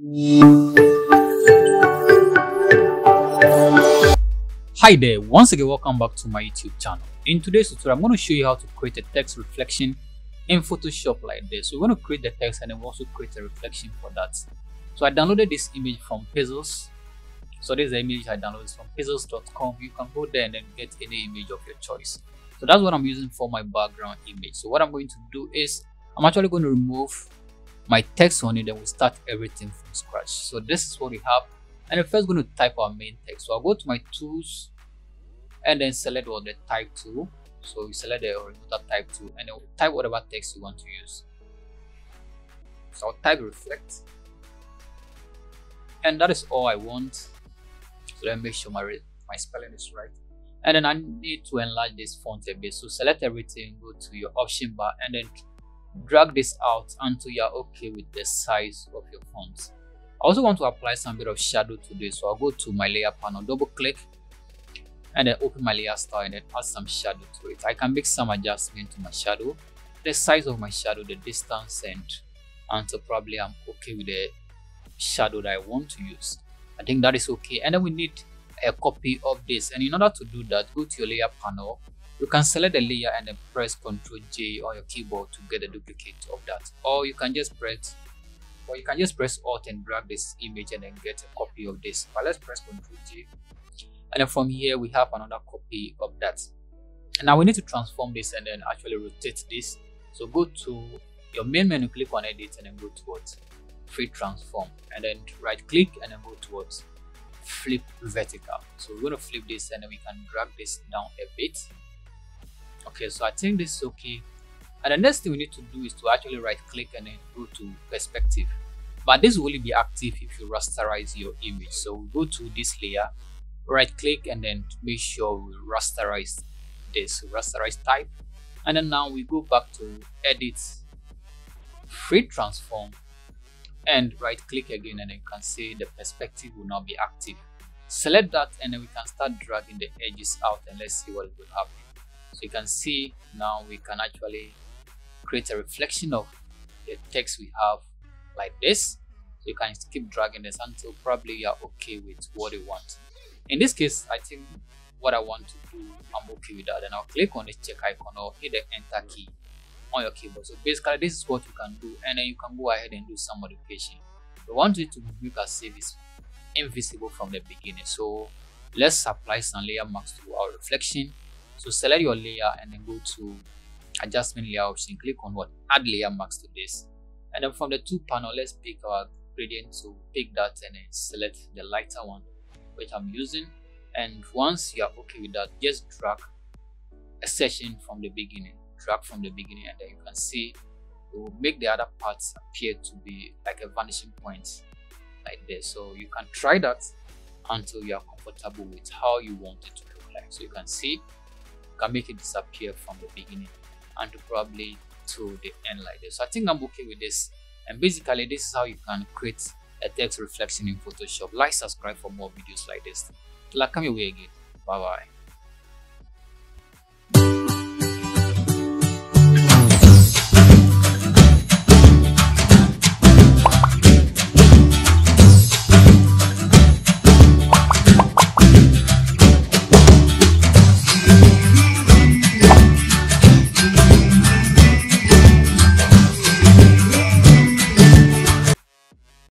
Hi there, once again welcome back to my YouTube channel. In today's tutorial, I'm going to show you how to create a text reflection in Photoshop like this. So we're going to create the text and then we also create a reflection for that. So I downloaded this image from Pexels. So this image I downloaded from Pexels.com. You can go there and then get any image of your choice. So that's what I'm using for my background image. So what I'm going to do is I'm actually going to remove my text on it and we'll start everything from scratch. So this is what we have and I'm first going to type our main text. So I'll go to my tools and then select all the type tool. So you select the horizontal type tool and then type whatever text you want to use. So I'll type reflect and that is all I want. So let me make sure my, my spelling is right. And then I need to enlarge this font a bit. So select everything, go to your option bar and then drag this out until you're okay with the size of your font. I also want to apply some bit of shadow to this. So I'll go to my layer panel, double click, and then open my layer style and then add some shadow to it. I can make some adjustment to my shadow, the size of my shadow, the distance, and until probably I'm okay with the shadow that I want to use. I think that is okay. And then we need a copy of this. And in order to do that, go to your layer panel. You can select the layer and then press Ctrl J on your keyboard to get a duplicate of that. Or you can just press or you can just press alt and drag this image and then get a copy of this. But let's press ctrl j. And then from here we have another copy of that. Now we need to transform this and then actually rotate this. So go to your main menu click on edit and then go towards free transform. And then right click and then go towards flip vertical. So we're going to flip this and then we can drag this down a bit okay so i think this is okay and the next thing we need to do is to actually right click and then go to perspective. But this will only be active if you rasterize your image. So we go to this layer, right click and then make sure we rasterize this, rasterize type. And then now we go back to edit, free transform and right click again and then you can see the perspective will now be active. Select that and then we can start dragging the edges out and let's see what will happen. So you can see now we can actually create a reflection of the text we have like this. So you can keep dragging this until probably you're okay with what you want. In this case, I think what I want to do, I'm okay with that. And I'll click on the check icon or hit the enter key on your keyboard. So basically, this is what you can do, and then you can go ahead and do some modification. We want it to make our service invisible from the beginning. So let's apply some layer mask to our reflection. So select your layer and then go to adjustment layer option click on what add layer mask to this. And then from the two panel let's pick our gradient. So pick that and then select the lighter one which i'm using. And once you are okay with that just drag a section from the beginning drag from the beginning and then you can see it will make the other parts appear to be like a vanishing point like this. So you can try that until you are comfortable with how you want it to look like. So you can see can make it disappear from the beginning and probably to the end like this. So I think I'm okay with this. And basically, this is how you can create a text reflection in Photoshop. Like, subscribe for more videos like this. Till I come your way again. Bye bye.